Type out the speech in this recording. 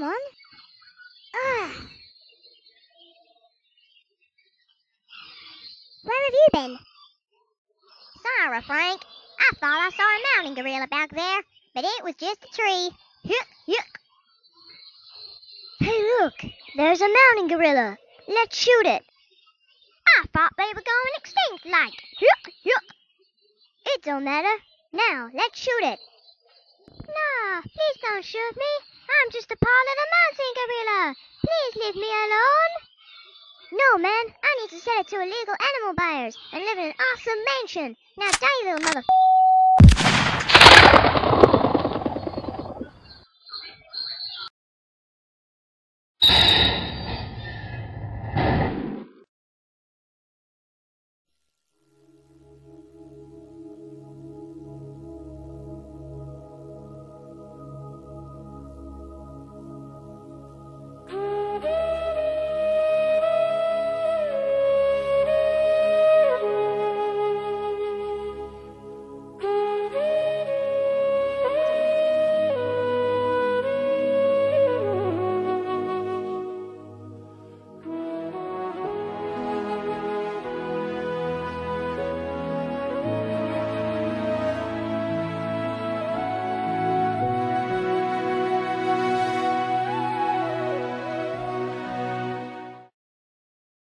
Come on. Ugh. Ah. Where have you been? Sorry, Frank. I thought I saw a mountain gorilla back there, but it was just a tree. Yuck, yuck. Hey, look. There's a mountain gorilla. Let's shoot it. I thought they were going extinct like. Yuck, yuck. It don't matter. Now, let's shoot it. No, please don't shoot me. I'm just a No, man. I need to sell it to illegal animal buyers and live in an awesome mansion. Now die, little mother...